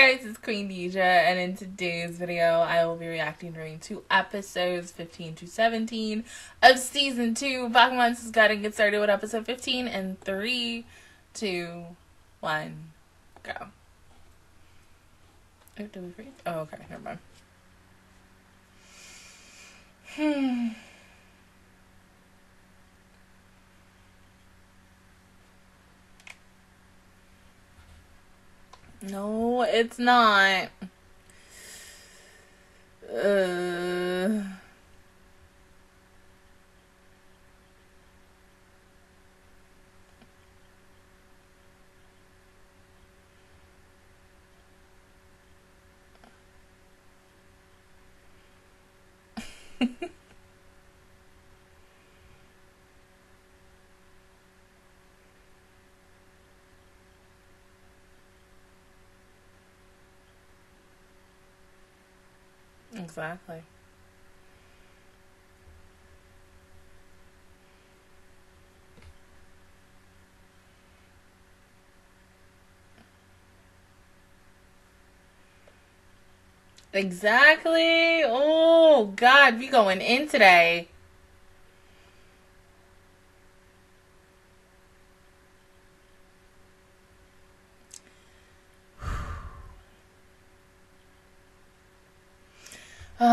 Guys, it's Queendija, and in today's video, I will be reacting during two episodes 15 to 17 of season 2. Pokemon has got to get started with episode 15 and 3, 2, 1, go. Oh, did we freeze? Oh, okay, never mind. Hmm. No, it's not. Uh... Exactly. Exactly. Oh, God, we going in today.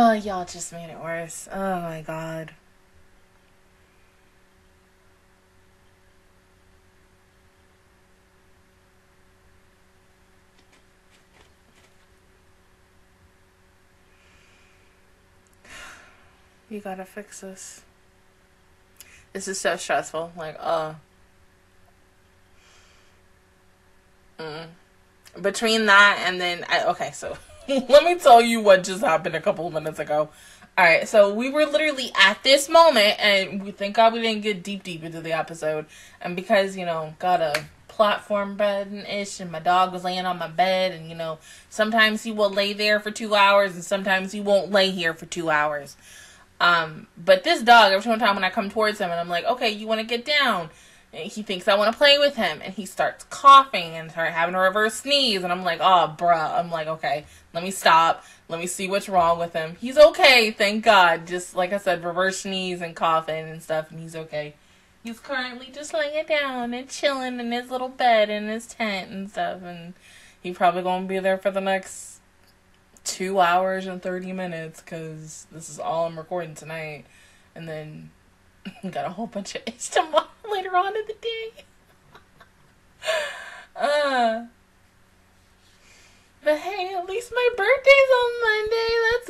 Oh, y'all just made it worse. Oh my god. You gotta fix this. This is so stressful. Like, uh. Mm. Between that and then, I, okay, so. let me tell you what just happened a couple of minutes ago. All right, so we were literally at this moment, and we thank God we didn't get deep, deep into the episode. And because you know, got a platform bed and ish, and my dog was laying on my bed, and you know, sometimes he will lay there for two hours, and sometimes he won't lay here for two hours. Um, but this dog, every single time when I come towards him, and I'm like, okay, you want to get down? And he thinks I want to play with him, and he starts coughing and start having a reverse sneeze, and I'm like, oh, bruh. I'm like, okay, let me stop. Let me see what's wrong with him. He's okay, thank God. Just like I said, reverse sneeze and coughing and stuff, and he's okay. He's currently just laying down and chilling in his little bed in his tent and stuff, and he probably gonna be there for the next two hours and 30 minutes because this is all I'm recording tonight. And then got a whole bunch of itch tomorrow later on in the day. uh, but hey, at least my birthday's on Monday. That's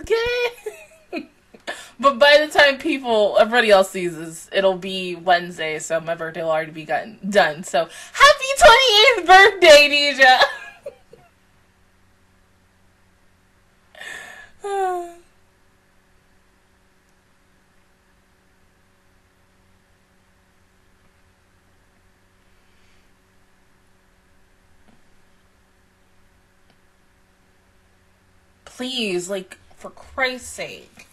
good. but by the time people, everybody else sees this, it'll be Wednesday, so my birthday will already be gotten done. So happy 28th birthday, Dija! Please, like, for Christ's sake.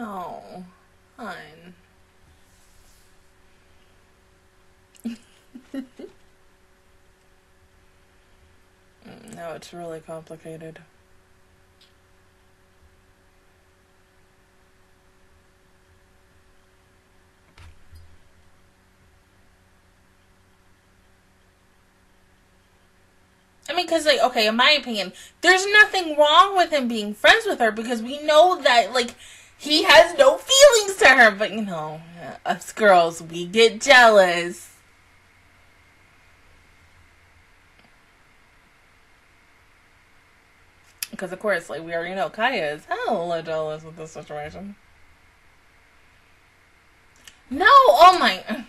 Oh, hun. no, it's really complicated. I mean, because, like, okay, in my opinion, there's nothing wrong with him being friends with her because we know that, like, he has no feelings to her, but you know, us girls, we get jealous. Because of course, like we already know, Kaya is hella jealous with this situation. No, oh my.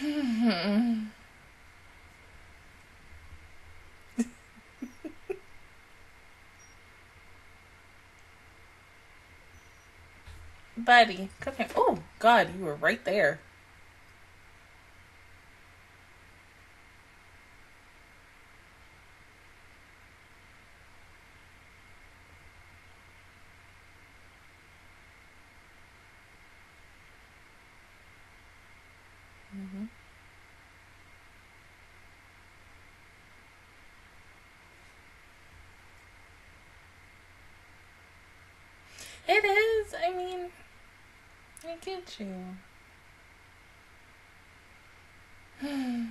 Buddy, come here. Oh, God, you were right there. Get you. and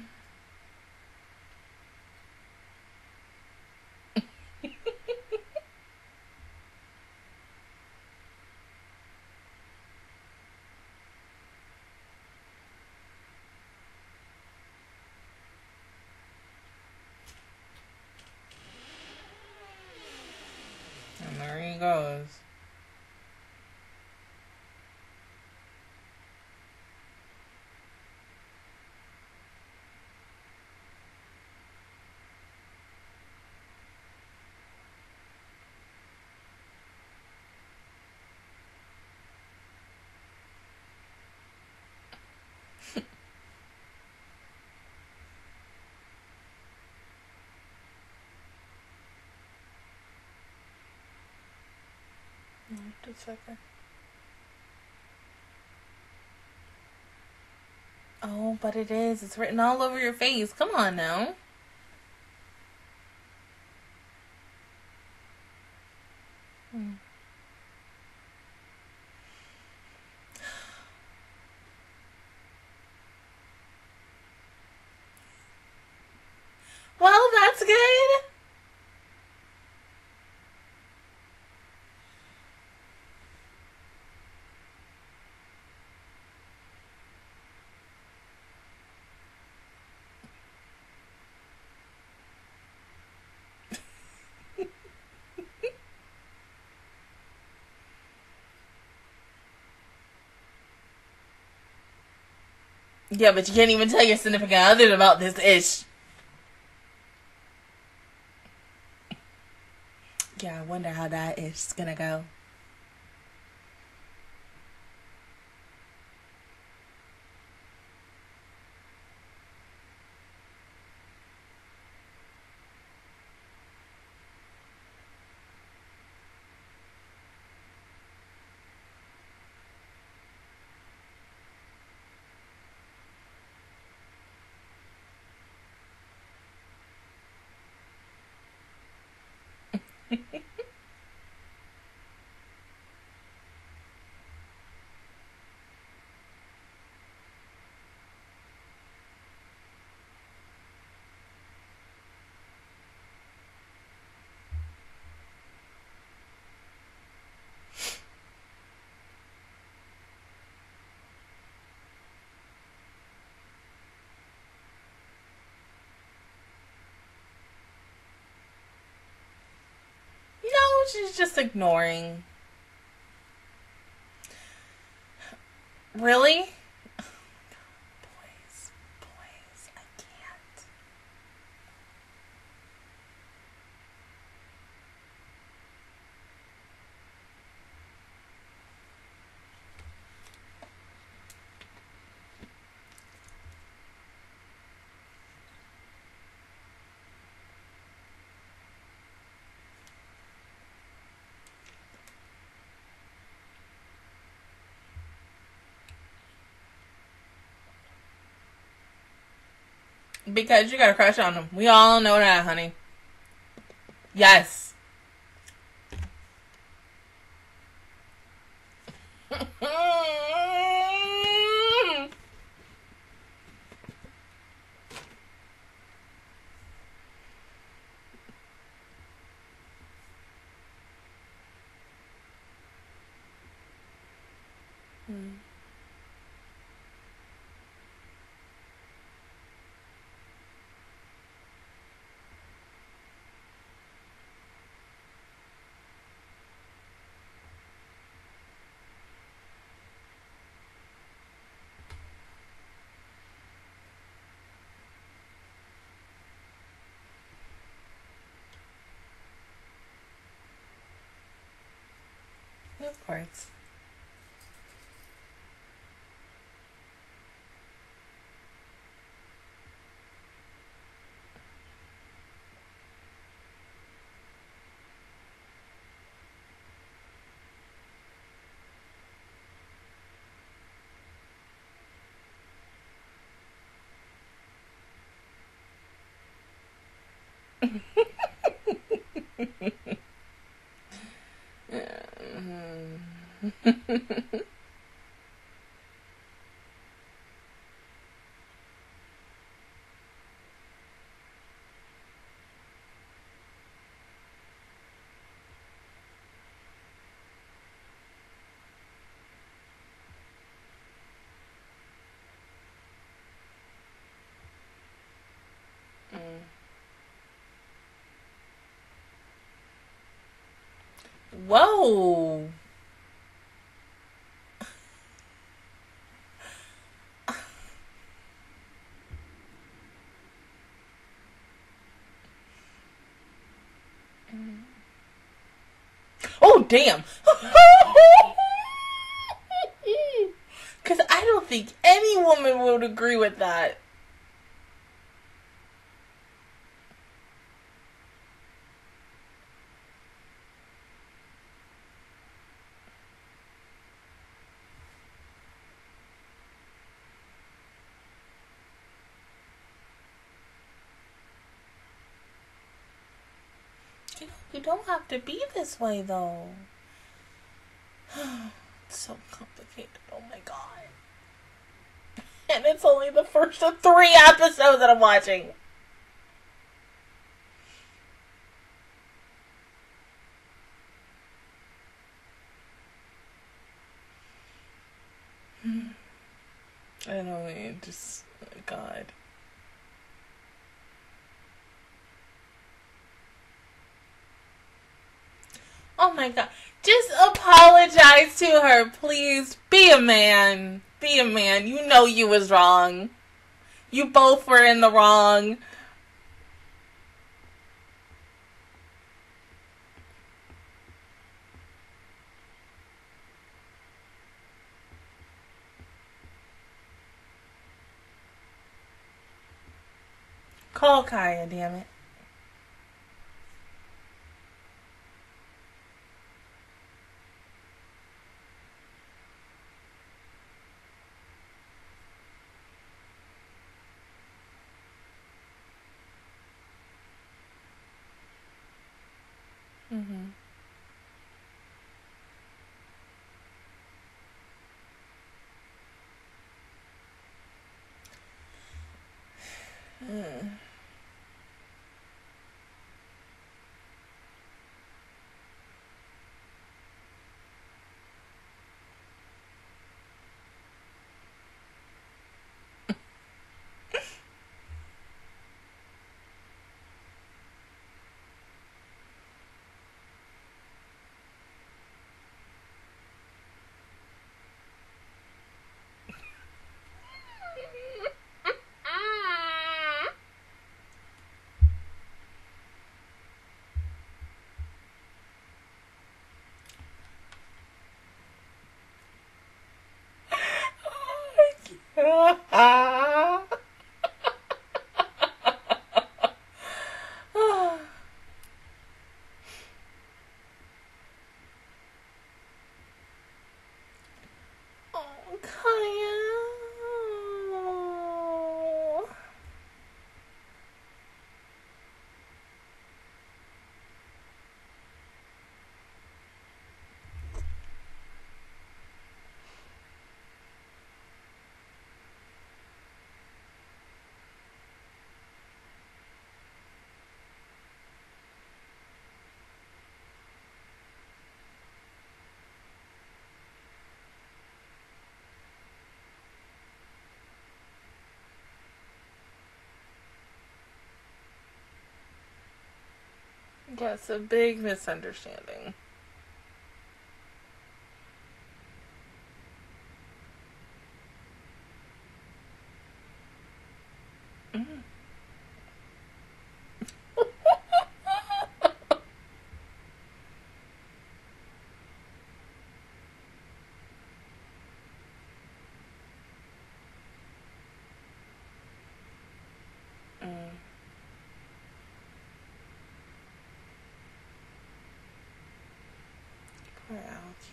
there he goes. Oh, but it is. It's written all over your face. Come on now. Hmm. Well, that's good. Yeah, but you can't even tell your significant other about this ish. Yeah, I wonder how that is gonna go. She's just ignoring. Really? because you got a crush on him. We all know that, honey. Yes. yeah. Mm-hmm. Whoa. Oh, damn. Because I don't think any woman would agree with that. You don't to be this way, though. it's so complicated. Oh my god. And it's only the first of three episodes that I'm watching. I don't know, just, oh, God. Oh my god. Just apologize to her, please. Be a man. Be a man. You know you was wrong. You both were in the wrong. Call Kaya, damn it. Mm-hmm. Mm. It's a big misunderstanding.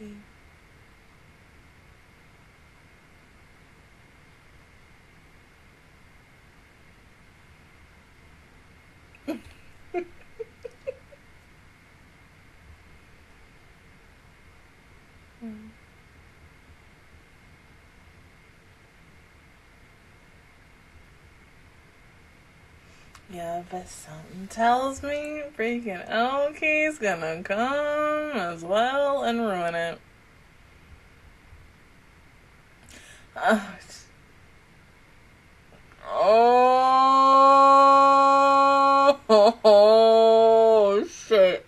okay Yeah, but something tells me freaking Elkie's gonna come as well and ruin it. Uh, oh, oh, shit.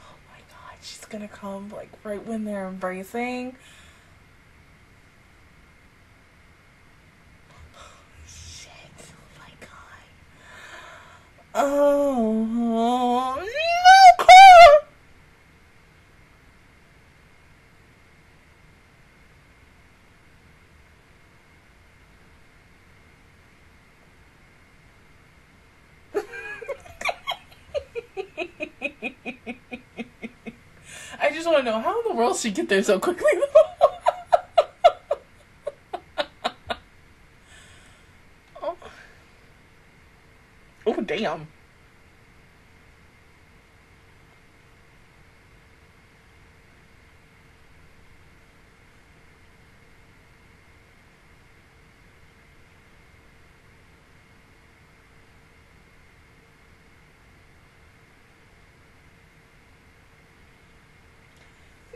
Oh my god, she's gonna come like right when they're embracing. Shit, oh my god. Oh, no, Cole! I just want to know how in the world she get there so quickly. oh. oh, damn.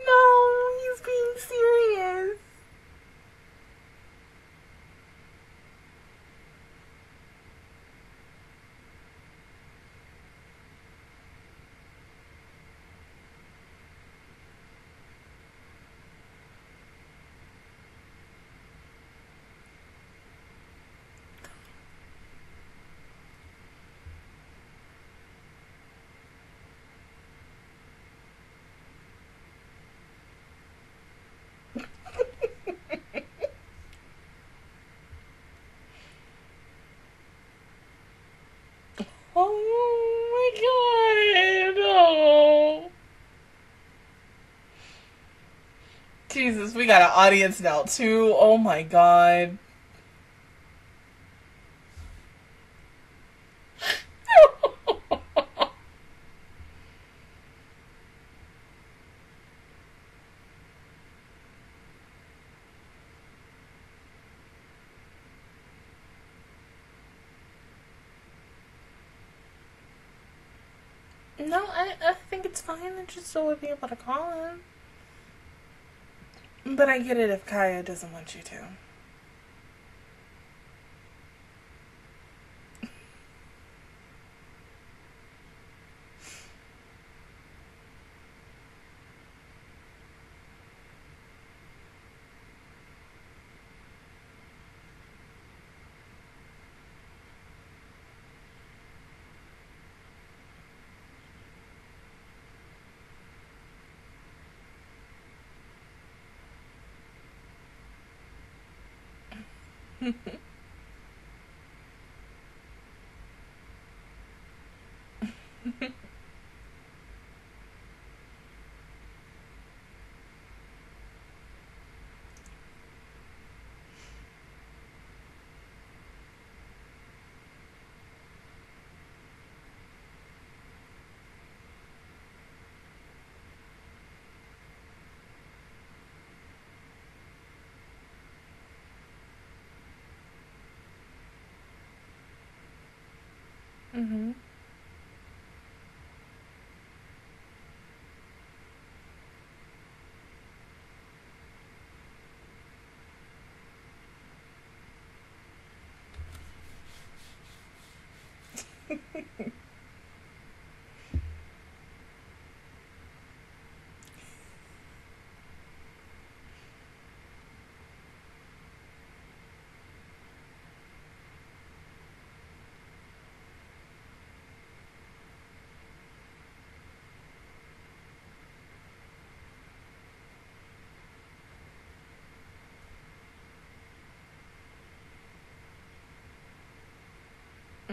No, he's being serious. Oh my god. Oh. Jesus, we got an audience now too. Oh my god. No, I, I think it's fine. I just still be able to call him. But I get it if Kaya doesn't want you to. フフフフ。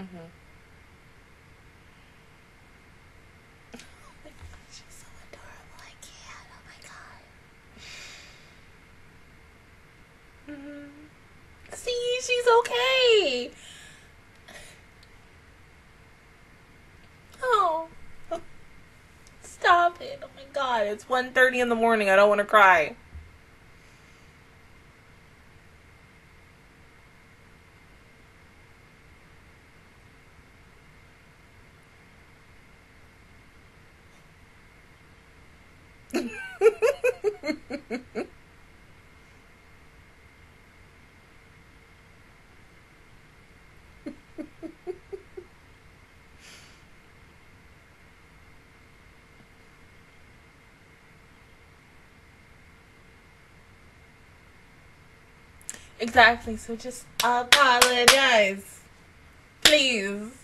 Mm-hmm. She's so adorable. I can't. Oh my god. Mm-hmm. See, she's okay. Oh. Stop it. Oh my god, it's 1.30 in the morning. I don't want to cry. Exactly. So just apologize. Please.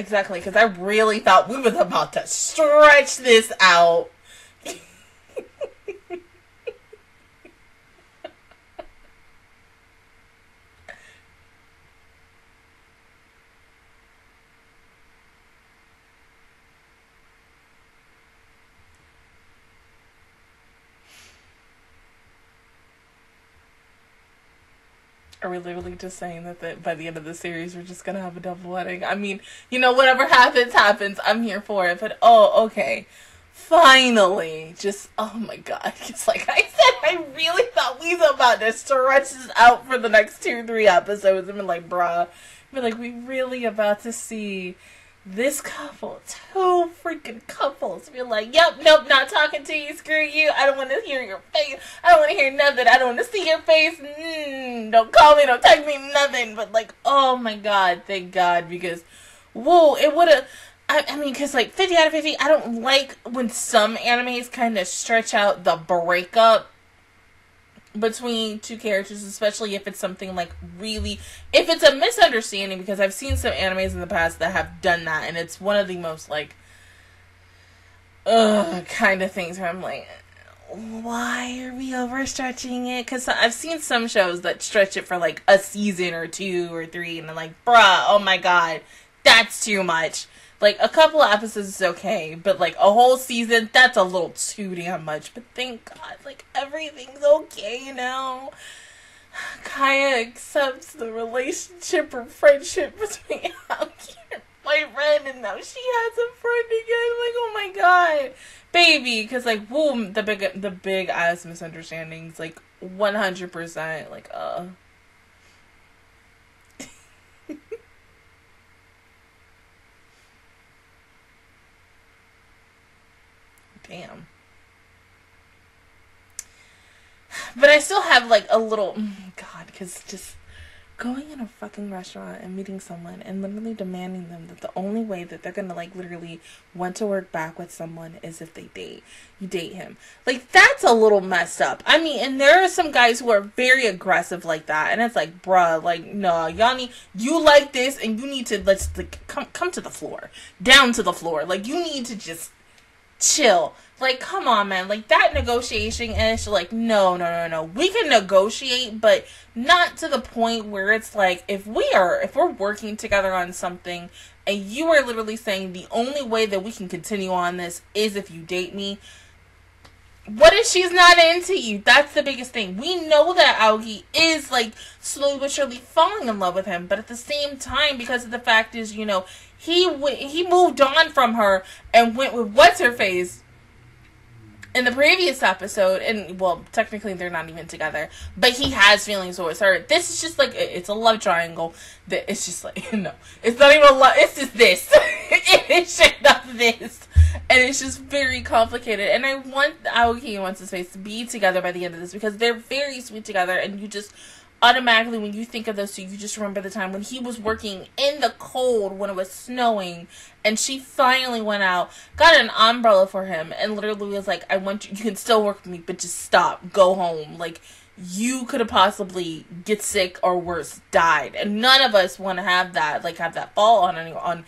Exactly, because I really thought we was about to stretch this out. Are we literally just saying that, that by the end of the series we're just gonna have a double wedding? I mean, you know, whatever happens, happens. I'm here for it. But oh, okay. Finally, just oh my god! It's like I said, I really thought we was about to stretch this out for the next two, three episodes. I mean, like, bruh, mean, like, we really about to see this couple, two freaking couples, be like, yep, nope, not talking to you, screw you, I don't want to hear your face, I don't want to hear nothing, I don't want to see your face, mm, don't call me, don't text me, nothing, but like, oh my god, thank god, because, whoa, it would have, I, I mean, because like 50 out of 50, I don't like when some animes kind of stretch out the breakup between two characters, especially if it's something like really, if it's a misunderstanding, because I've seen some animes in the past that have done that, and it's one of the most like, ugh, kind of things where I'm like, why are we overstretching it? Because I've seen some shows that stretch it for like a season or two or three, and I'm like, bruh, oh my god, that's too much. Like a couple of episodes is okay, but like a whole season, that's a little too damn much. But thank God, like everything's okay now. Kaya accepts the relationship or friendship between Aoki and and now she has a friend again. Like, oh my god, baby, because like, boom, the big, the big ass misunderstandings, like one hundred percent, like, uh. Damn. But I still have like a little mm, God, because just going in a fucking restaurant and meeting someone and literally demanding them that the only way that they're gonna like literally want to work back with someone is if they date you date him. Like that's a little messed up. I mean and there are some guys who are very aggressive like that and it's like bruh like no yanni you like this and you need to let's like come come to the floor down to the floor. Like you need to just chill. Like, come on, man. Like, that negotiation is like, no, no, no, no. We can negotiate, but not to the point where it's like, if we are, if we're working together on something and you are literally saying the only way that we can continue on this is if you date me, what if she's not into you? That's the biggest thing. We know that Aoki is like slowly but surely falling in love with him, but at the same time, because of the fact is, you know, he w- he moved on from her and went with what's her face. In the previous episode, and well, technically they're not even together, but he has feelings towards her. This is just like it's a love triangle. That it's just like no, it's not even a love. It's just this. it's just not this, and it's just very complicated. And I want Aoki what's his face to be together by the end of this because they're very sweet together, and you just automatically when you think of those two you just remember the time when he was working in the cold when it was snowing and she finally went out got an umbrella for him and literally was like i want you you can still work with me but just stop. Go home. Like you could have possibly get sick or worse died. And none of us want to have that like have that fall on any on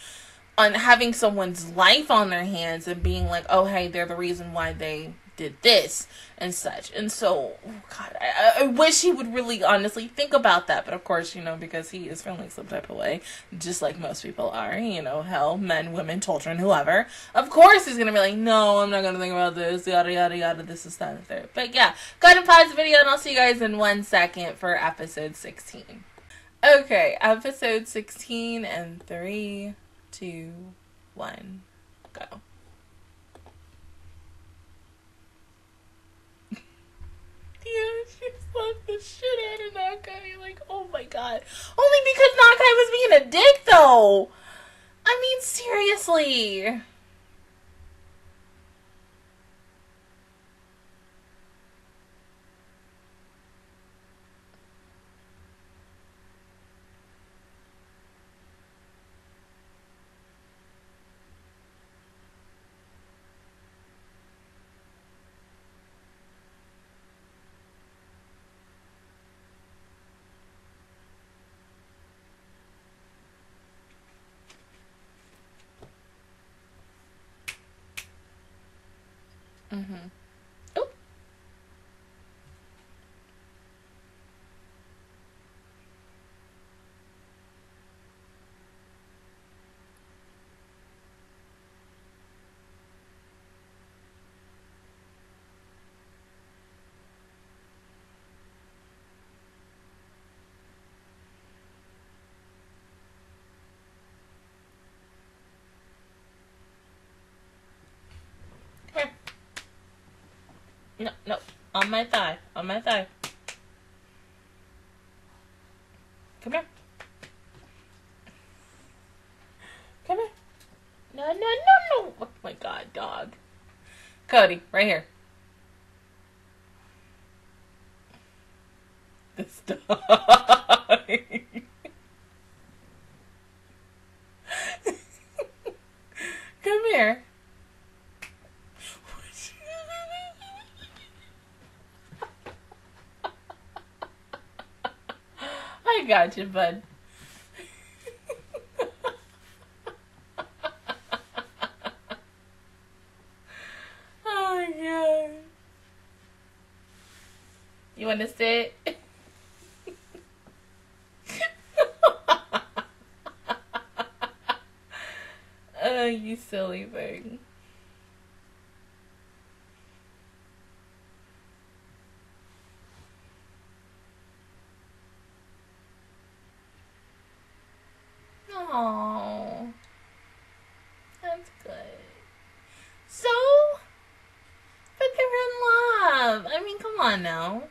on having someone's life on their hands and being like oh hey they're the reason why they did this and such. And so, God, I, I, wish he would really honestly think about that. But of course, you know, because he is feeling some type of way, just like most people are, you know, hell, men, women, children, whoever. Of course, he's gonna be like, no, I'm not gonna think about this, yada, yada, yada, this is that and third. But yeah, go ahead and pause the video, and I'll see you guys in one second for episode 16. Okay, episode 16 and three, two, one. 1. Yeah, she slapped the shit out of Nakai. Like, oh my god. Only because Nakai was being a dick, though. I mean, seriously. Mm-hmm. Oh. Come here. No, no. On my thigh. On my thigh. Come here. Come here. No, no, no, no. Oh my god, dog. Cody, right here. This dog. Come here. You, bud. oh god. You want to sit? oh, you silly thing. Oh, that's good. So, but they're in love. I mean, come on now.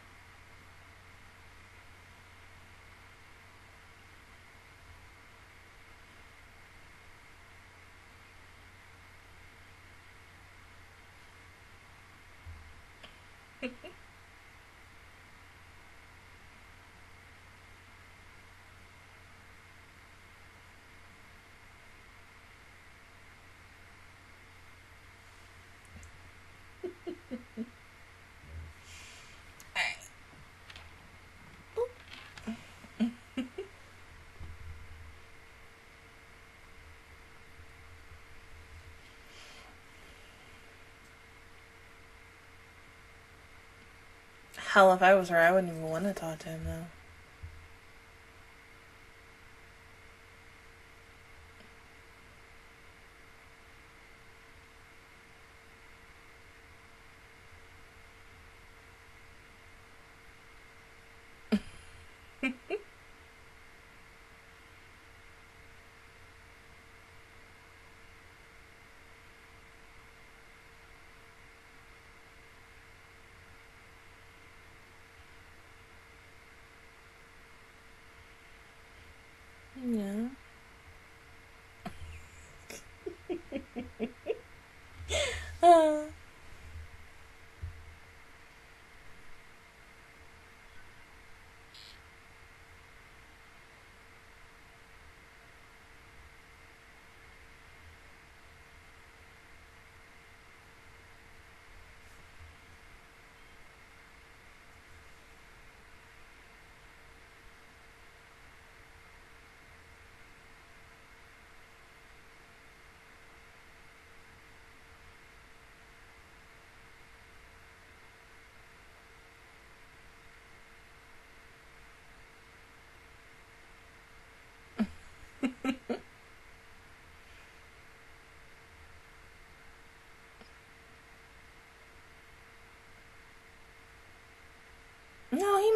Hell, if I was her, I wouldn't even want to talk to him though.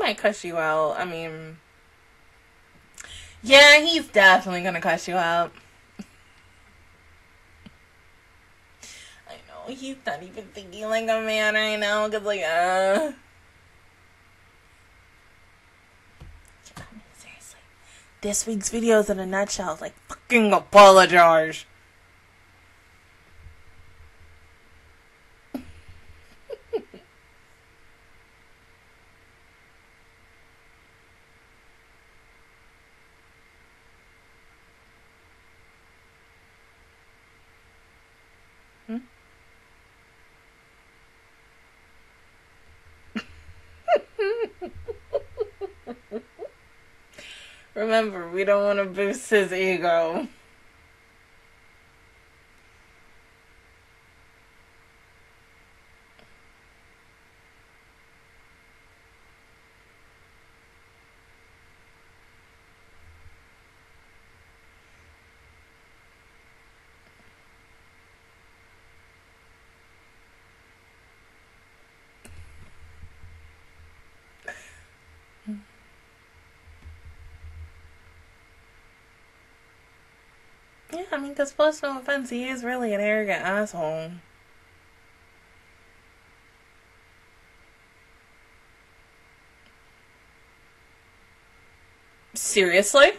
Might cuss you out. I mean, yeah, he's definitely gonna cuss you out. I know he's not even thinking like a man right now, cause like, uh. Seriously, this week's video is in a nutshell. Like, fucking apologize. Remember, we don't want to boost his ego. Mean, because plus, no offense, he is really an arrogant asshole. Seriously?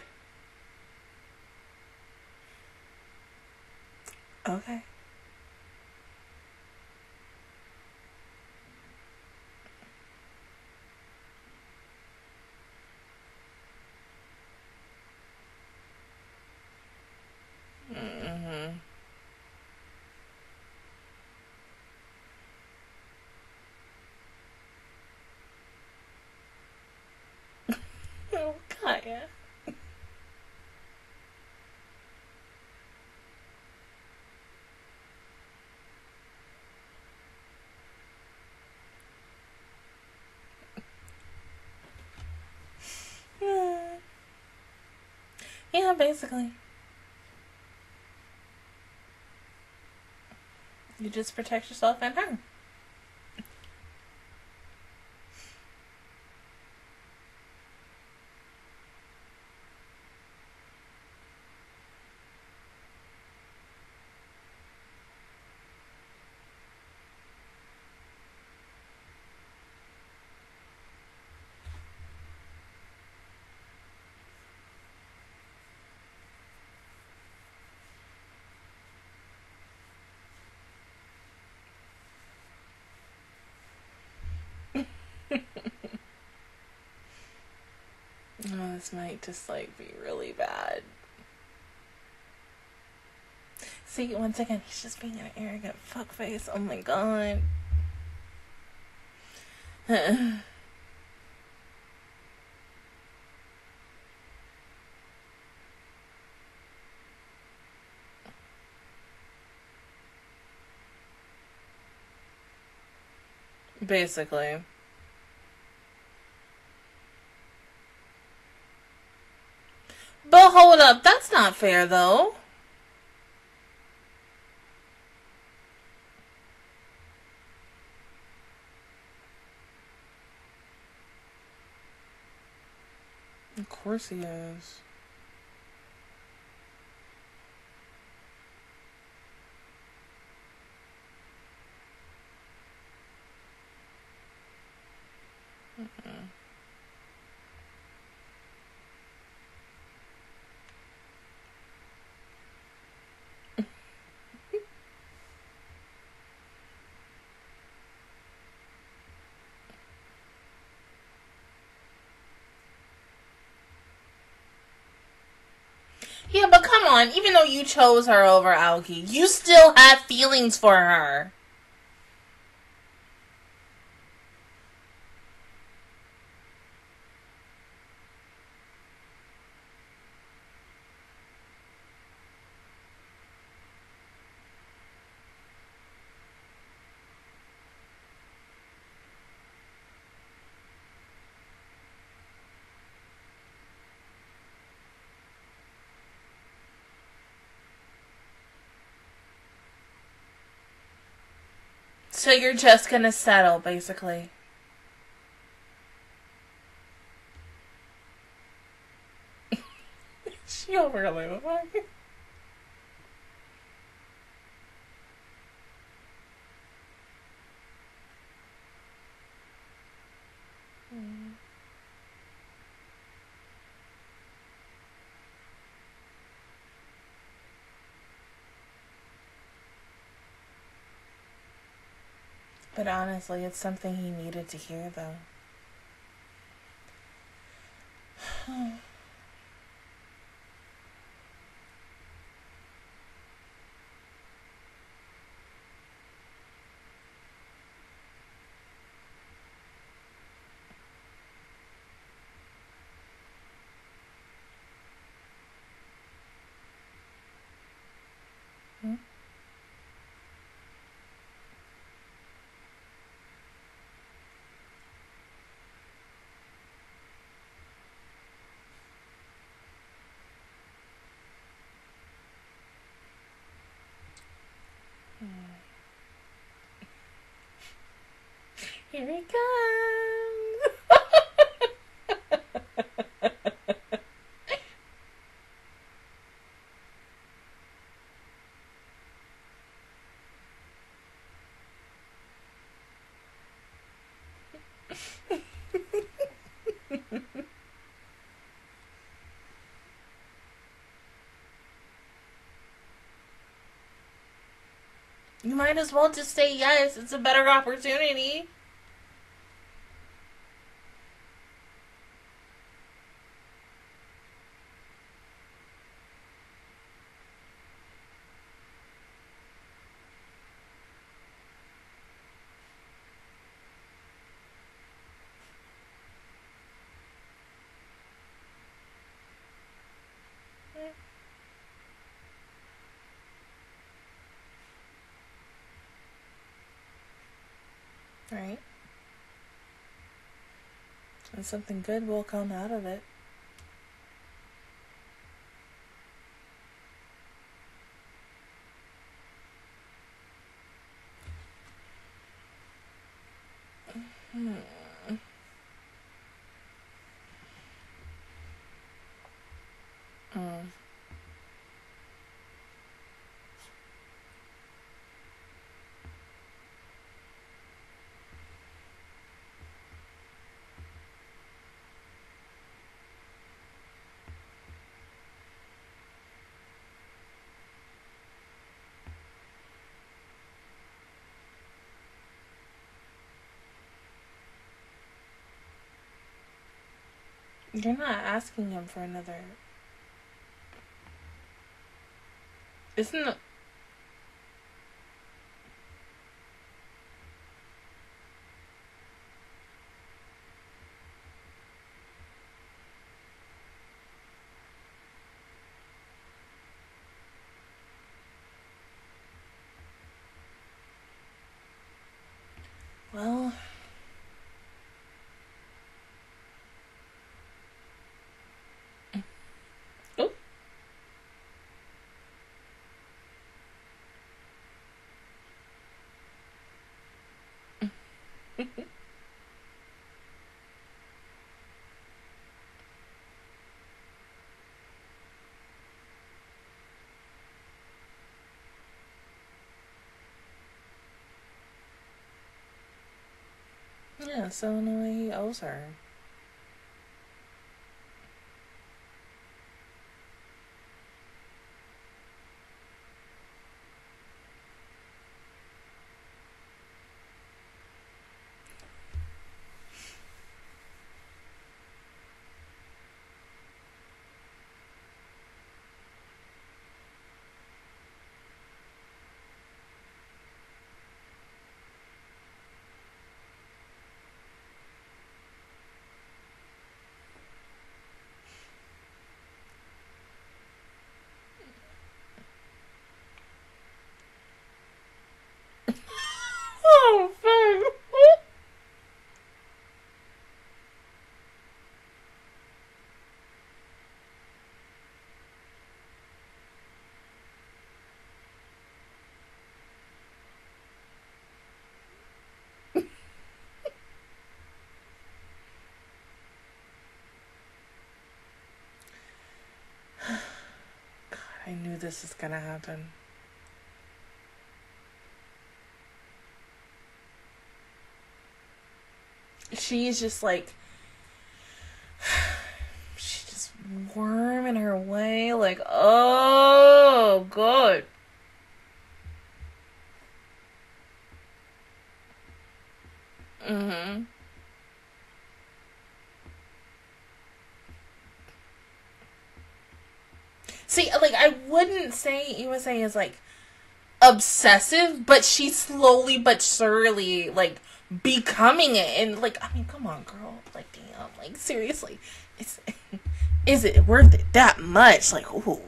Okay. Kaya. Yeah, basically. You just protect yourself and her. Oh, this might just like be really bad. See, once again, he's just being an arrogant fuckface. Oh my god. Basically. But hold up, that's not fair though. Of course he is. Yeah, but come on. Even though you chose her over Aoki, you still have feelings for her. So you're just gonna settle, basically. she over like, But honestly, it's something he needed to hear, though. Here he comes. You might as well just say yes. It's a better opportunity. Right? And something good will come out of it. Hmm. Mm. You're not asking him for another. Isn't it? Well. Oh. So annoying he owes oh, her. This was gonna happen. She's just like she's just worming her way like oh god. Mhm. See, like I wouldn't say USA is like obsessive, but she's slowly but surely like becoming it. And like, I mean, come on, girl. Like, damn. Like, seriously, it's is it worth it that much? Like, ooh.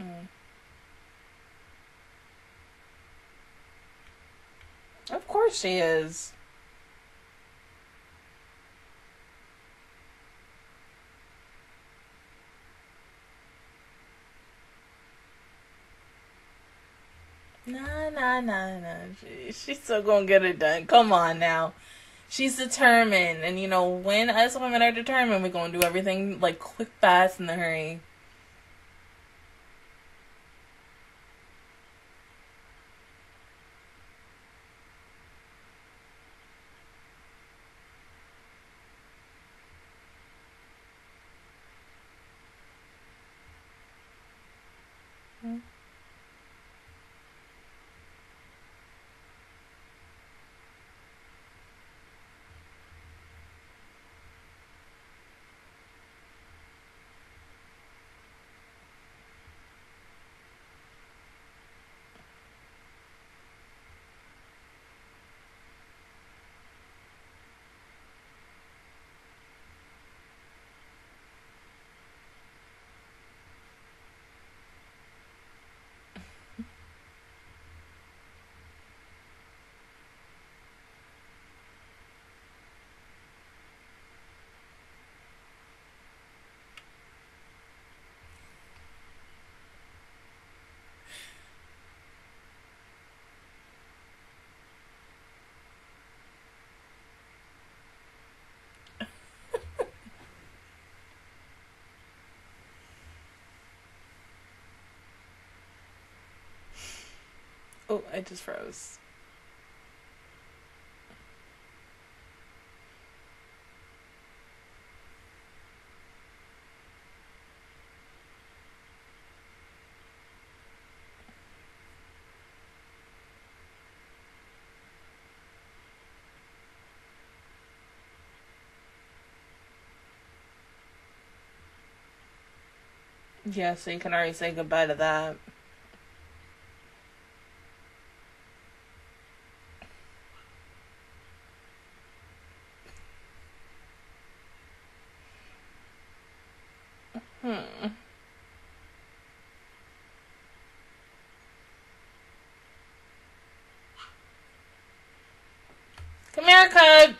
Mm. Of course she is. Nah, nah, nah. She, she's still gonna get it done. Come on now. She's determined, and you know, when us women are determined, we're gonna do everything like quick, fast, in a hurry. Oh, I just froze. Yeah, so you can already say goodbye to that. Hmm. Come here, Cud.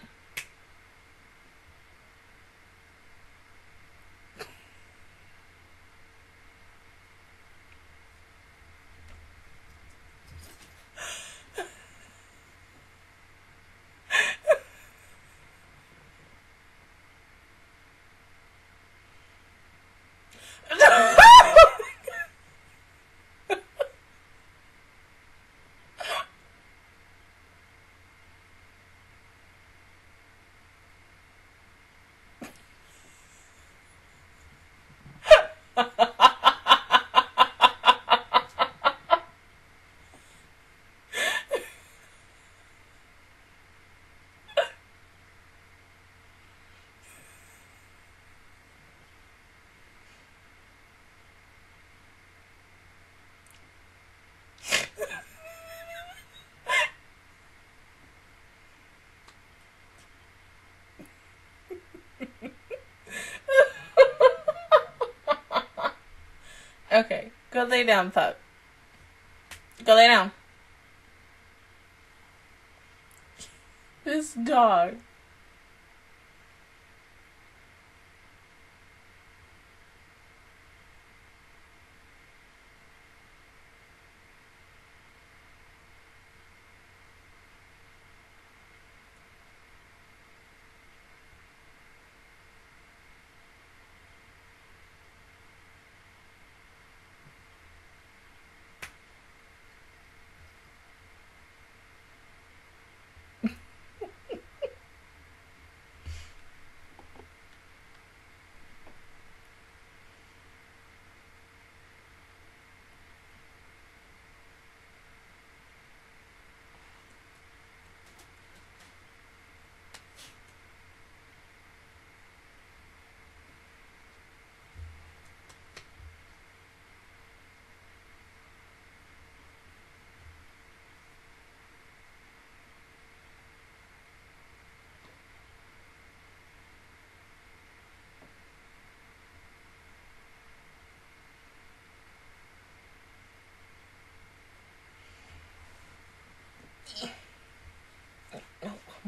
Okay, go lay down, pup. Go lay down. This dog.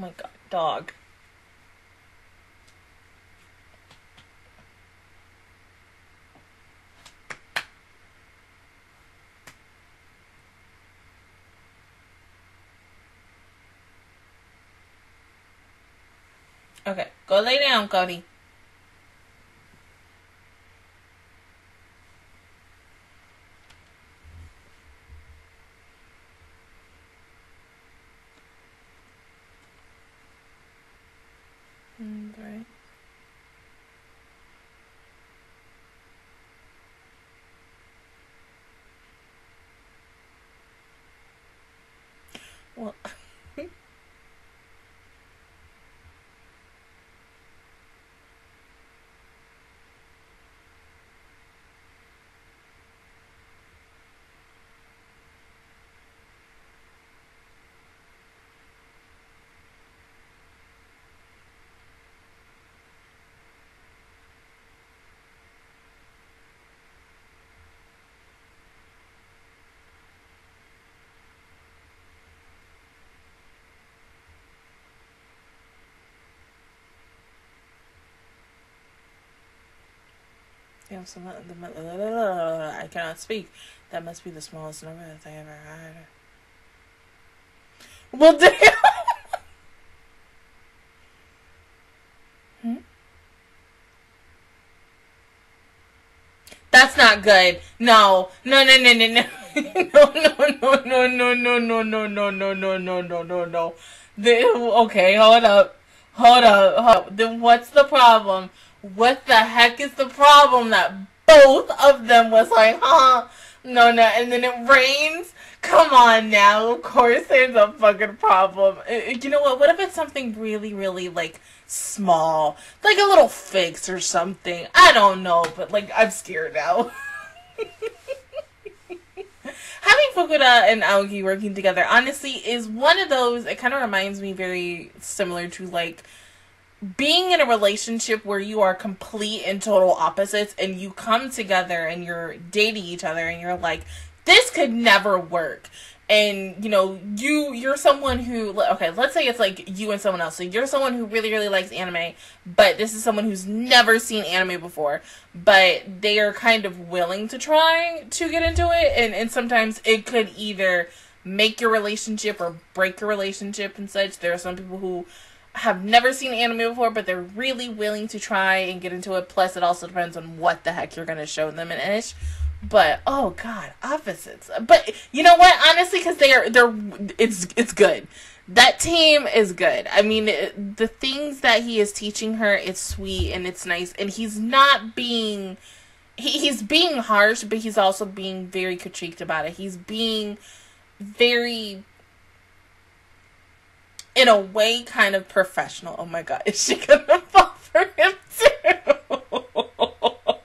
My god, dog. Okay, go lay down, Cody. Mm, right. Well. Yeah, so the, the, I cannot speak. That must be the smallest number that I ever had. Well, damn. hmm? That's not good. No, no, no, no, no, no, no, no, no, no, no, no, no, no, no, no, no, no, no, no. Okay, hold up, hold up, hold up. Then what's the problem? What the heck is the problem that both of them was like, huh? No, no, and then it rains. Come on now. Of course there's a fucking problem. You know what? What if it's something really, really like small? Like a little fix or something. I don't know, but like I'm scared now. Having Fukuda and Aoki working together, honestly, is one of those. It kind of reminds me very similar to like being in a relationship where you are complete and total opposites and you come together and you're dating each other and you're like this could never work. And you know you you're someone who okay let's say it's like you and someone else. So you're someone who really really likes anime but this is someone who's never seen anime before but they are kind of willing to try to get into it. And and sometimes it could either make your relationship or break your relationship and such. There are some people who have never seen anime before, but they're really willing to try and get into it. Plus, it also depends on what the heck you're going to show them in ish. But oh god, opposites. But you know what? Honestly, because they are they're it's it's good. That team is good. I mean, it, the things that he is teaching her, it's sweet and it's nice, and he's not being he, he's being harsh, but he's also being very critiqued about it. He's being very in a way kind of professional. Oh my god, is she gonna fall for him too? oh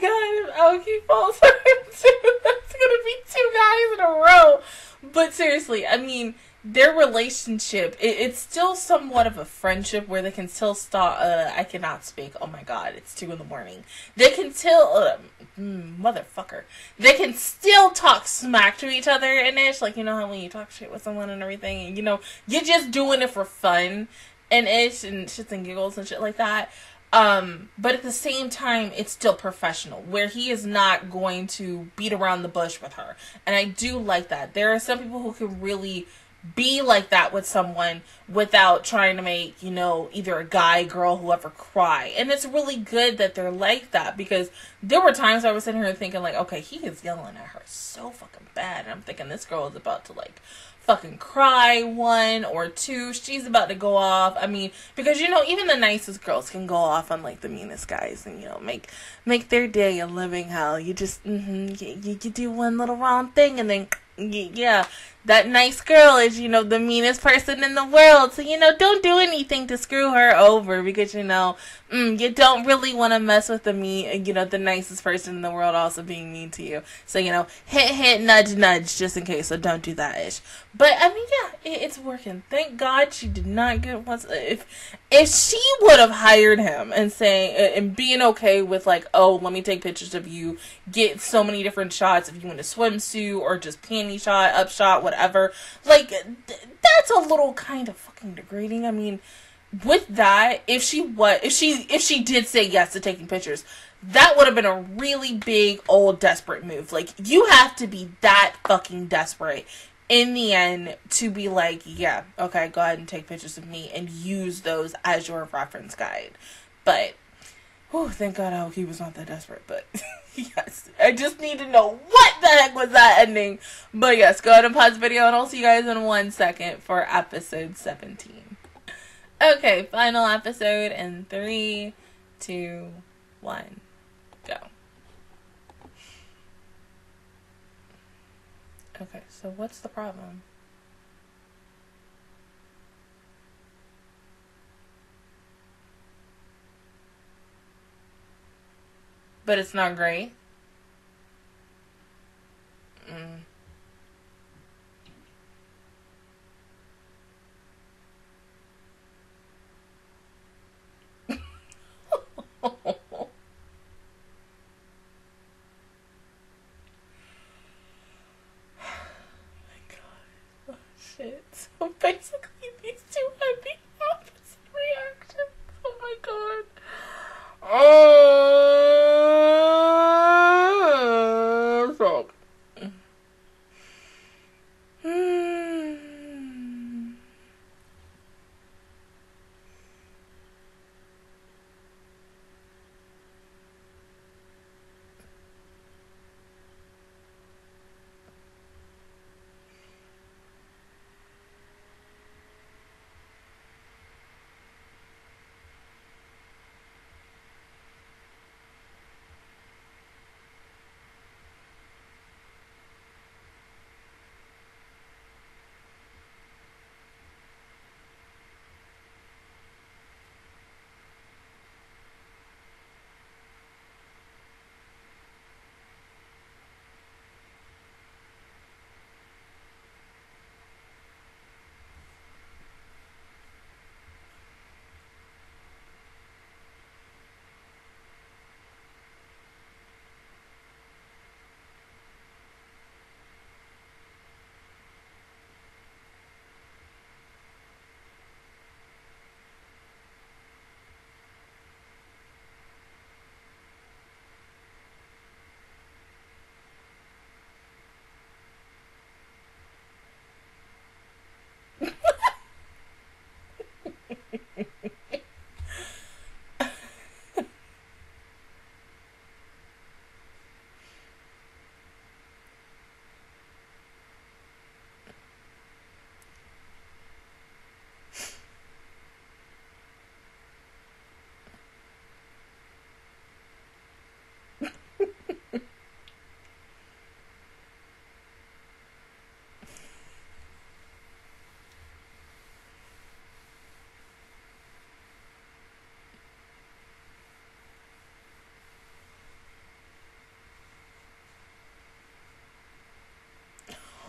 god, oh, if Aoki falls for him too, that's gonna be two guys in a row. But seriously, I mean, their relationship it, it's still somewhat of a friendship where they can still start uh i cannot speak. Oh my god it's two in the morning. They can still uh, mm, motherfucker. They can still talk smack to each other and ish like you know how when you talk shit with someone and everything and you know you're just doing it for fun and ish and shits and giggles and shit like that. Um but at the same time it's still professional where he is not going to beat around the bush with her. And i do like that. There are some people who can really be like that with someone without trying to make, you know, either a guy, girl, whoever cry. And it's really good that they're like that because there were times I was sitting here thinking, like, okay, he is yelling at her so fucking bad. And I'm thinking this girl is about to, like, fucking cry one or two she's about to go off i mean because you know even the nicest girls can go off on like the meanest guys and you know make make their day a living hell you just mm-hmm, you, you do one little wrong thing and then yeah that nice girl is, you know, the meanest person in the world. So, you know, don't do anything to screw her over because, you know, mm, you don't really want to mess with the mean, you know, the nicest person in the world also being mean to you. So, you know, hit, hit, nudge, nudge, just in case. So don't do that ish. But, I mean, yeah, it, it's working. Thank God she did not get what's, if, if she would have hired him and saying, and being okay with like, oh, let me take pictures of you, get so many different shots if you want a swimsuit or just panty shot, up shot, whatever. Like, th- that's a little kind of fucking degrading. I mean, with that, if she what if she if she did say yes to taking pictures, that would have been a really big old desperate move. Like you have to be that fucking desperate in the end to be like, yeah, okay, go ahead and take pictures of me and use those as your reference guide. But oh, thank God he was not that desperate. But yes, I just need to know what the heck was that ending. But yes, go ahead and pause the video and I'll see you guys in one second for episode 17. Okay, final episode in three, two, one, go. Okay, so what's the problem? But it's not great.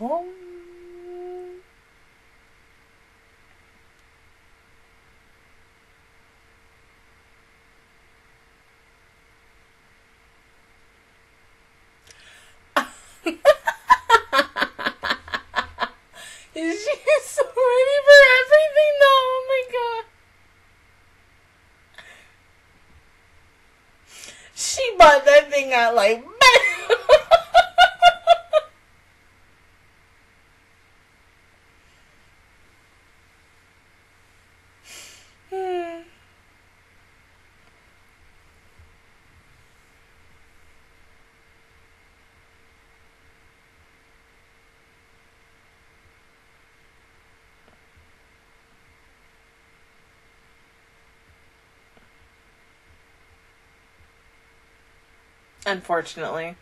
Home. She's so ready for everything though. Oh my god. She bought that thing out like Hmm. Unfortunately.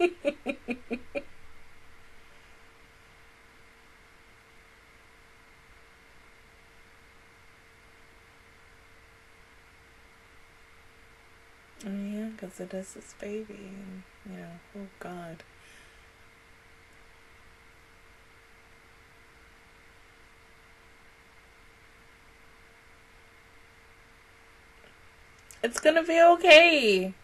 Oh, yeah, because it is his baby. And, you know, oh God. It's gonna be okay.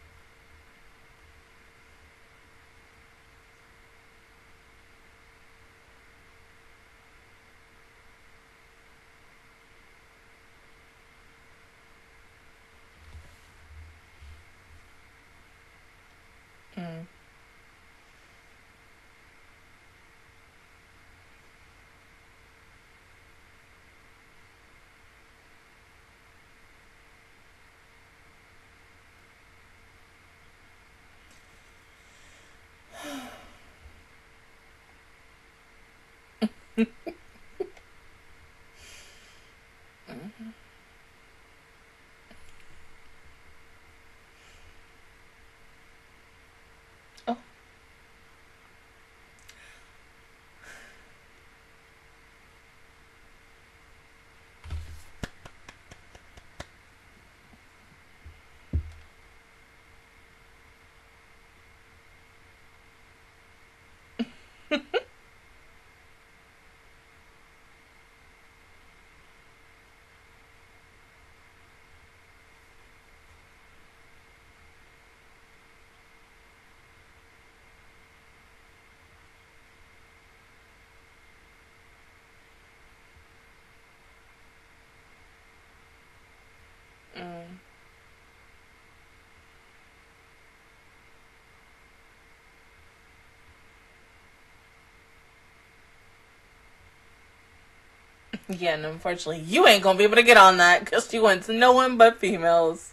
Yeah, and unfortunately, you ain't gonna be able to get on that because you went to no one but females.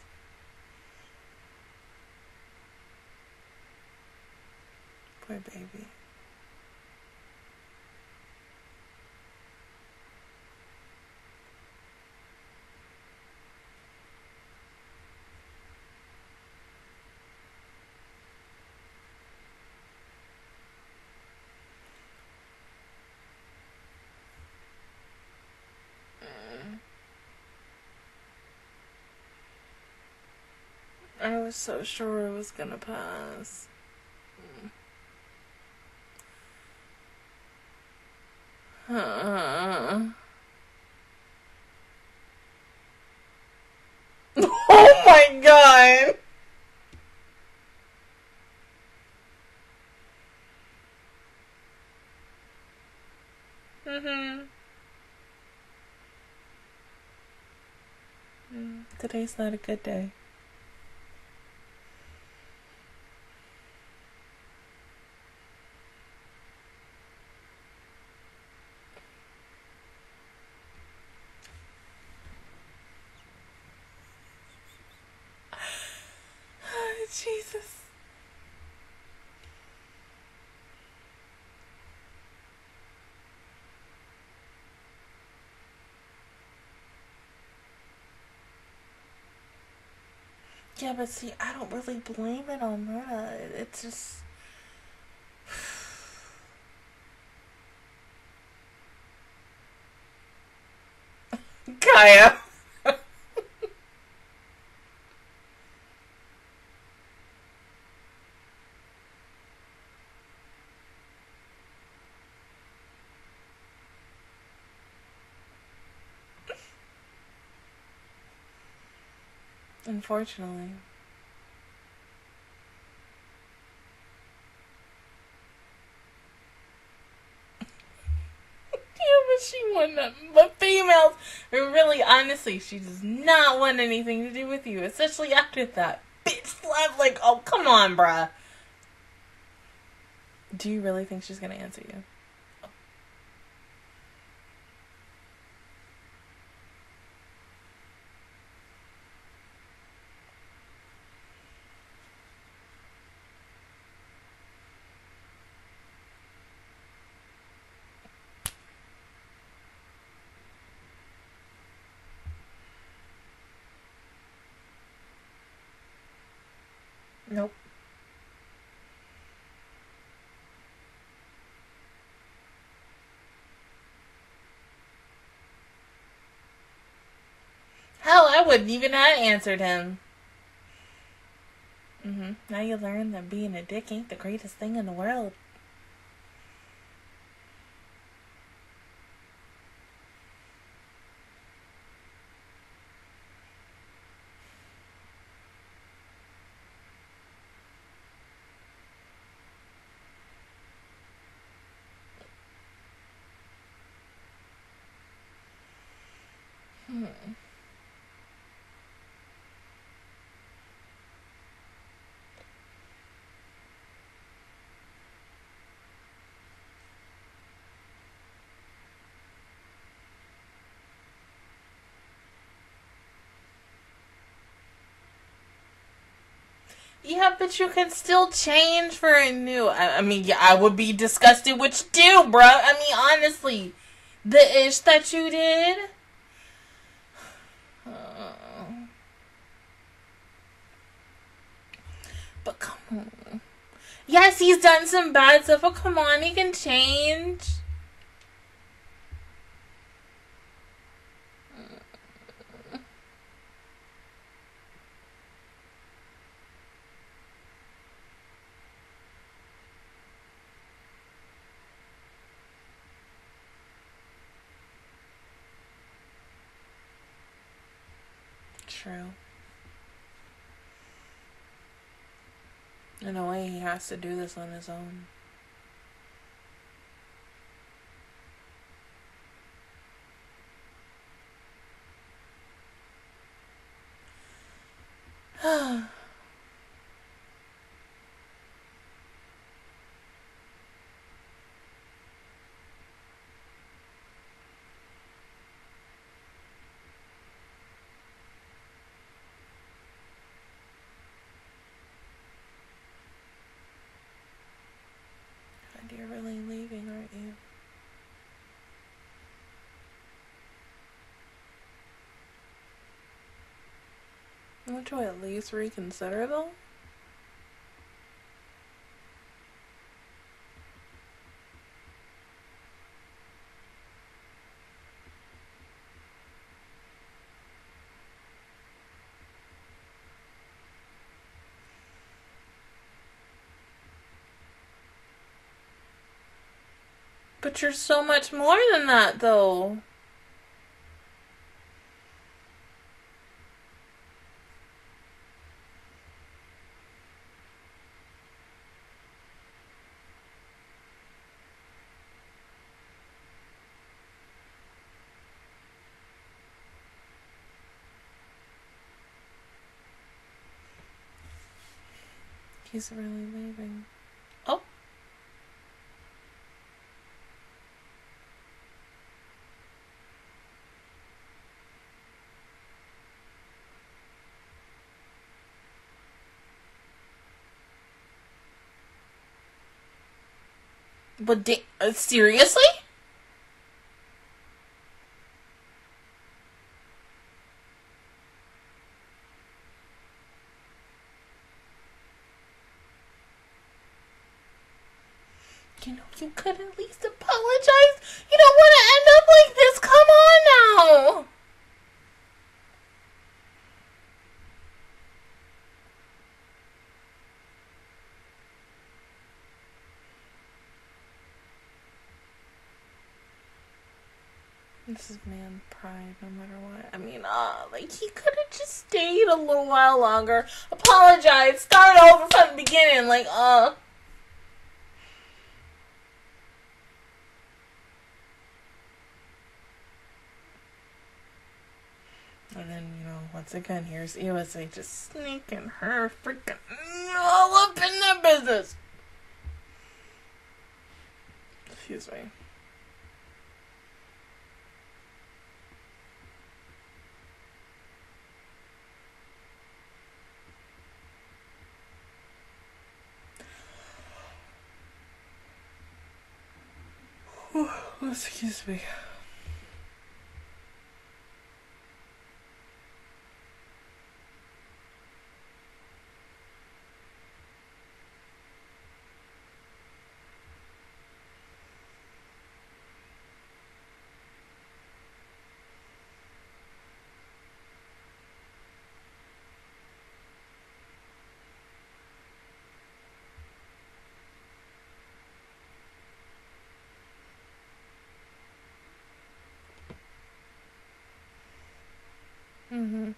Poor baby. I was so sure it was gonna pass. Uh. Oh my god! Mm-hmm. Mm, Today's not a good day. Jesus. Yeah, but see, I don't really blame it on that. It's just. Kaya. Unfortunately. Yeah, but she want nothing but females. Really, honestly, she does not want anything to do with you, especially after that bitch slap. Like, oh, come on, bruh. Do you really think she's gonna answer you? Nope. I wouldn't even have answered him. Mm-hmm. Now you learn that being a dick ain't the greatest thing in the world. Hmm. Yeah, but you can still change for a new. I, I mean, yeah, I would be disgusted with you, bro. I mean, honestly, the ish that you did. But come on. Yes, he's done some bad stuff, but come on, he can change. In a way, he has to do this on his own. You're really leaving, aren't you? Won't you at least reconsider though? But you're so much more than that, though. He's really leaving. Oh. But da- uh, seriously? You know, you could at least apologize. You don't want to end up like this. Come on now. This is man pride, no matter what. I mean, uh, like he could have just stayed a little while longer, apologize, start over from the beginning. Like, uh. And then, you know, once again, here's Iwase just sneaking her freaking all up in the business. Excuse me. Excuse me. Mm-hmm.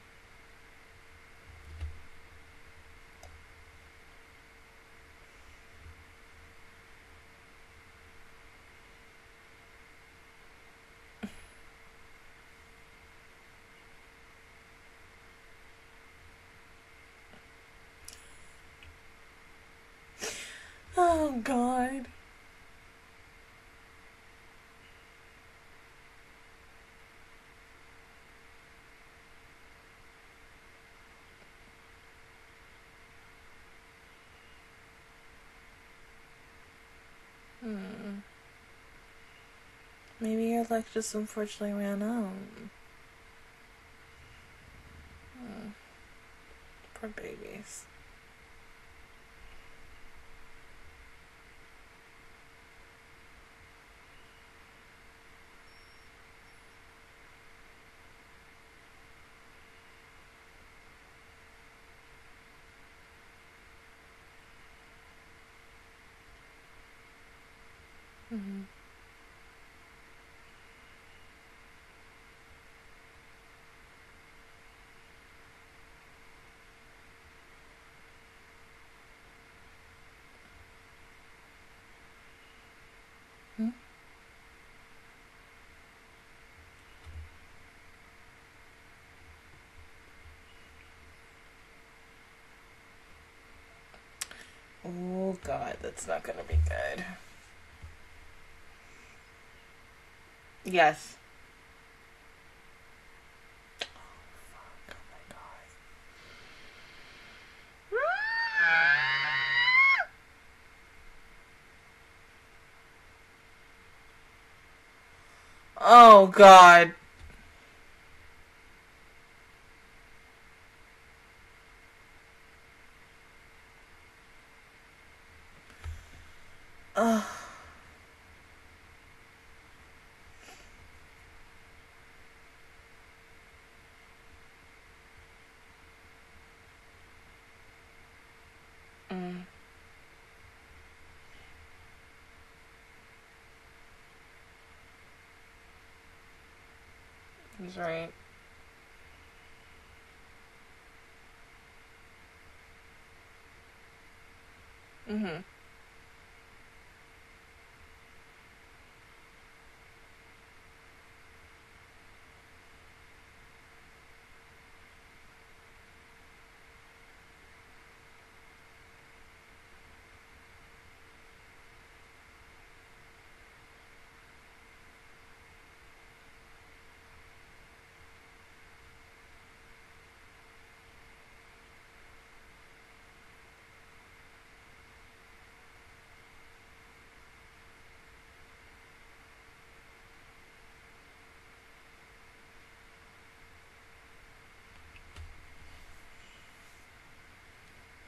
Oh God. Hmm. Maybe your luck just unfortunately ran out. Hmm. Poor babies. Mm-hmm. Hmm? Oh that's not gonna be good. Yes. Oh God. Mm. That's right. Mhm.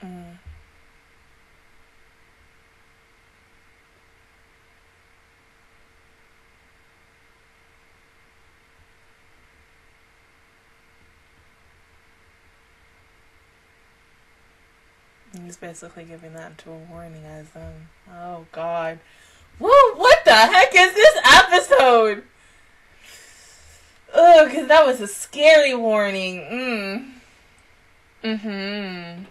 Mm. Basically giving that to a warning as um oh god. Woo what the heck is this episode? Oh, cause that was a scary warning. Mm. Mm-hmm.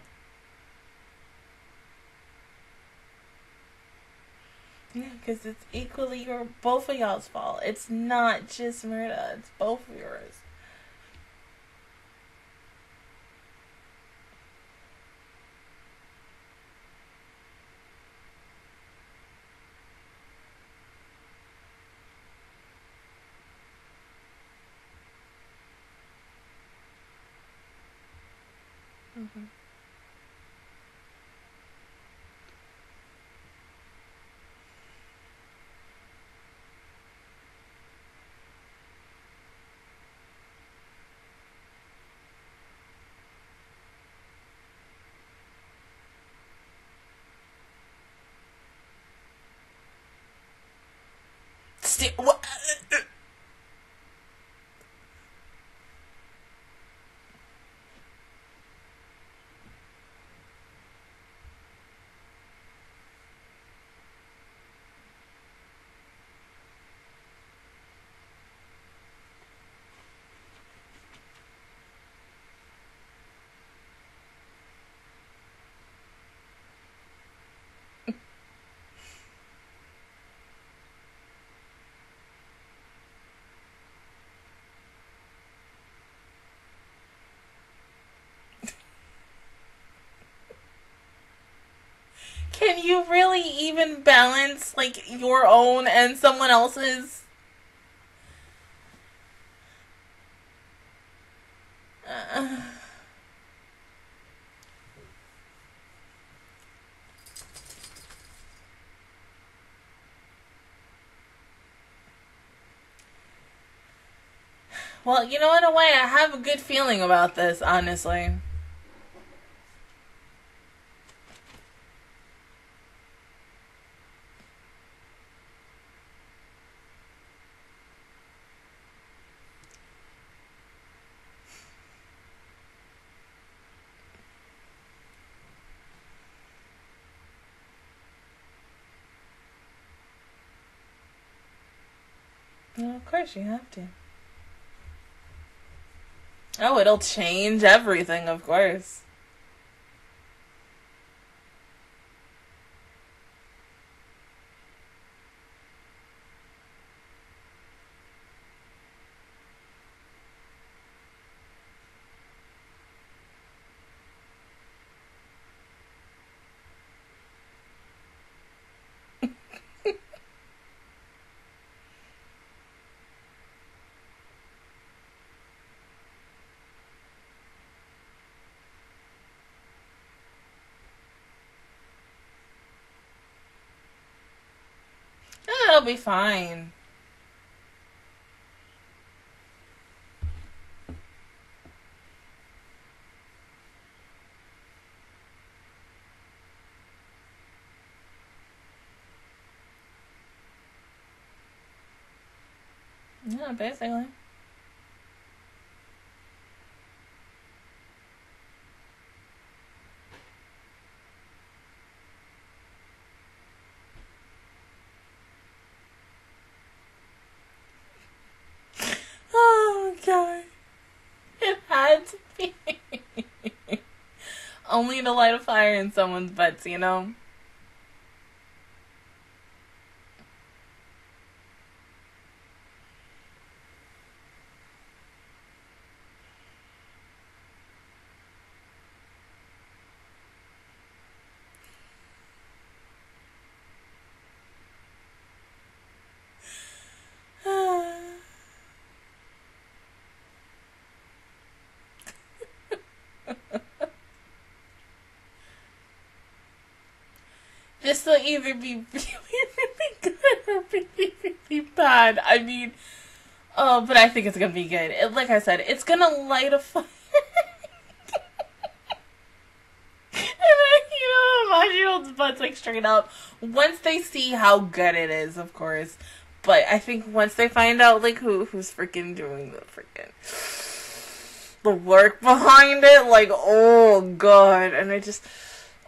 Yeah, because it's equally your both of y'all's fault. It's not just Murda, it's both of yours. Mm-hmm. Sti- what? you really even balance like your own and someone else's? Well, you know, in a way, I have a good feeling about this, honestly. Well, of course you have to. Oh, it'll change everything, of course. It'll be fine. Yeah, basically. Oh god. It had to be. Only to light a fire in someone's butts, you know? This will either be really, good or really, really bad. I mean, oh, but I think it's gonna be good. It, like I said, it's gonna light a fire. five-year-old's butt's like straight up. Once they see how good it is, of course. But I think once they find out like who who's freaking doing the freaking the work behind it, like oh god, and I just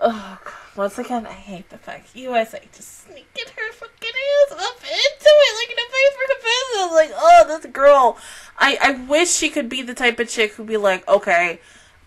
oh god. once again I hate the fact Iwase just sneaking her fucking ass up into it like in a face for the business. Like oh this girl, I I wish she could be the type of chick who'd be like okay.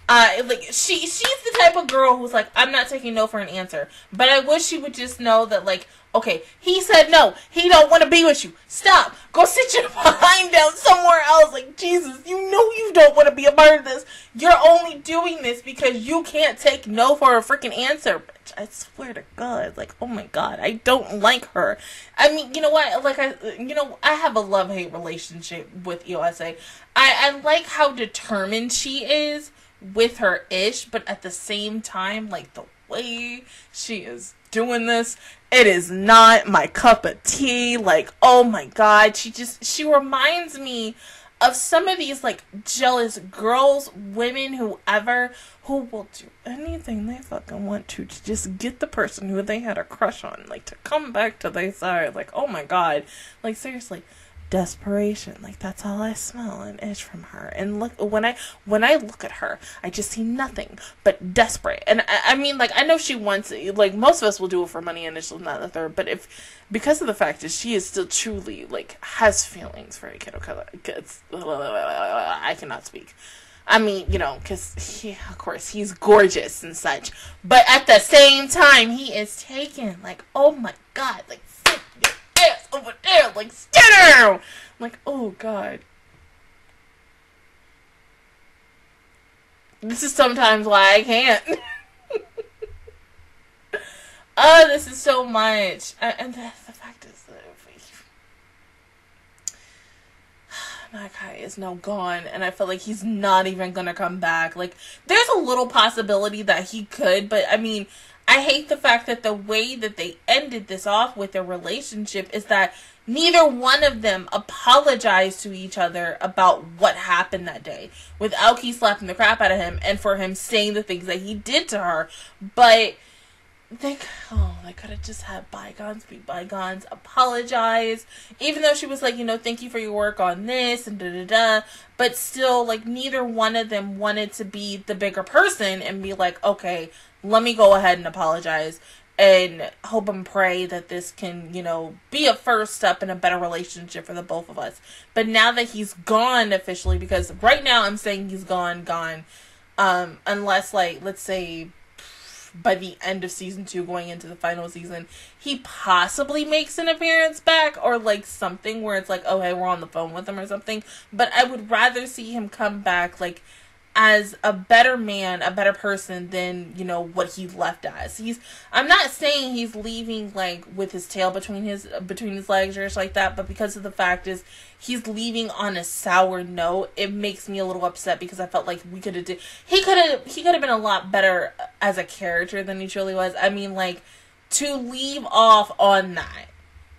Uh, like she, she's the type of girl who's like, I'm not taking no for an answer. But I wish she would just know that, like, Okay, he said no. He don't want to be with you. Stop. Go sit your behind down somewhere else. Like Jesus, you know you don't want to be a part of this. You're only doing this because you can't take no for a freaking answer. Bitch, I swear to God, like oh my God, I don't like her. I mean, you know what? Like I, you know, I have a love hate relationship with Iwase. I I like how determined she is with her ish, but at the same time, like the way she is doing this it is not my cup of tea. Like, oh my god, she just she reminds me of some of these like jealous girls, women, whoever, who will do anything they fucking want to to just get the person who they had a crush on, like to come back to their side. Like, oh my god, like seriously, desperation. Like that's all I smell and itch from her. And look when I when I look at her, I just see nothing but desperate. And I, I mean, like I know she wants it like most of us will do it for money it's not the third. But if because of the fact that she is still truly like has feelings for a kid, because I cannot speak. I mean, you know, because he, of course, he's gorgeous and such. But at the same time, he is taken. Like, oh my god, like over there, like, stand like, oh god. This is sometimes why I can't. oh, this is so much. And the, the fact is that Malachi is now gone, and I feel like he's not even gonna come back. Like, there's a little possibility that he could, but I mean, I hate the fact that the way that they ended this off with their relationship is that neither one of them apologized to each other about what happened that day. With Aoki slapping the crap out of him and for him saying the things that he did to her. But they oh they could have just had bygones be bygones apologize even though she was like you know thank you for your work on this and da da da but still like neither one of them wanted to be the bigger person and be like okay let me go ahead and apologize and hope and pray that this can, you know, be a first step in a better relationship for the both of us. But now that he's gone officially, because right now I'm saying he's gone, gone, um, unless like let's say by the end of season two, going into the final season, he possibly makes an appearance back or like something where it's like, oh hey, we're on the phone with him or something. But I would rather see him come back like as a better man, a better person than, you know, what he left as. He's I'm not saying he's leaving like with his tail between his between his legs or like that, but because of the fact is he's leaving on a sour note, it makes me a little upset because I felt like we could have did he could have he could have been a lot better as a character than he truly was. I mean like to leave off on that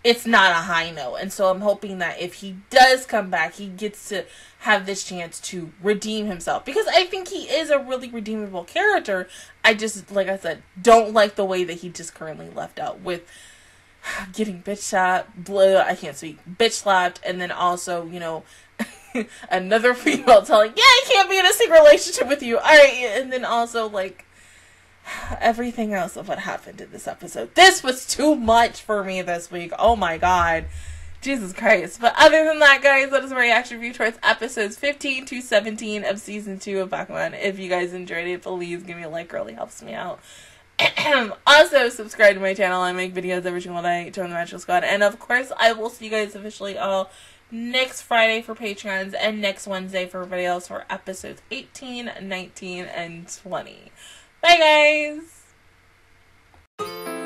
it's not a high note. And so I'm hoping that if he does come back, he gets to have this chance to redeem himself because I think he is a really redeemable character. I just, like I said, don't like the way that he just currently left out with getting bitch shot, blue, I can't speak, bitch slapped, and then also, you know, another female telling, yeah, I can't be in a secret relationship with you. All right. And then also, like, everything else of what happened in this episode. This was too much for me this week. Oh my god. Jesus Christ. But other than that, guys, that is my reaction review towards episodes 15 to 17 of season 2 of Bakuman. If you guys enjoyed it, please give me a like. Really helps me out. also, subscribe to my channel. I make videos every single day. Join the Magical Squad. And of course, I will see you guys officially all next Friday for Patreons and next Wednesday for everybody else for episodes 18, 19, and 20. Bye, guys.